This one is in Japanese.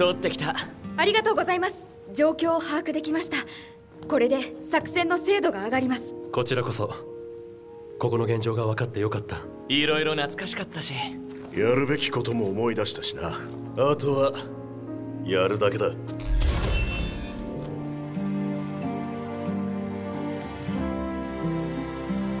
通ってきた。ありがとうございます。状況を把握できました。これで作戦の精度が上がります。こちらこそここの現状が分かってよかった。いろいろ懐かしかったし。やるべきことも思い出したしな。あとはやるだけだ。